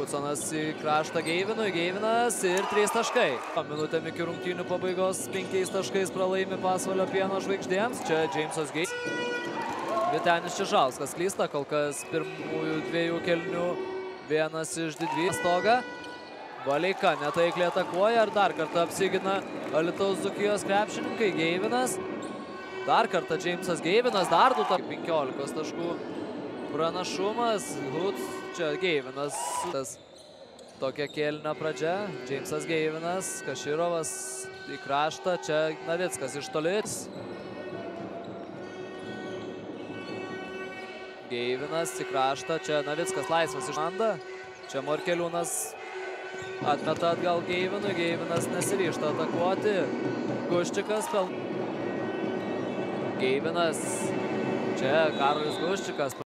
Hudsonas į kraštą Geivinui, Geivinas ir trys taškai. Minutėm iki rungtynių pabaigos penkiais taškais pralaimi pasvalio pieno žvaigždėms. Čia Džeimsas Geivinas. Vitenis Čižauskas klysta, kol kas pirmųjų dviejų kelnių vienas iš didvyjų stogą. Valeika netaikliai atakuoja ir dar kartą apsigina Alitaus Dzukijos krepšininkai. Geivinas. Dar kartą Džeimsas Geivinas, dar du 15 taškų pranašumas. Huds, čia Geivinas. Tas tokia kėlinio pradžia. Džeimsas Geivinas, Kaširovas į kraštą. Čia Navickas iš tolits. Geivinas į kraštą. Čia Navickas laisvas iš manda. Čia Morkeliūnas atmeta atgal Geivinui. Geivinas nesiryšta atakuoti. Guščikas pel... Geivinas. Čia Karolis Guščikas.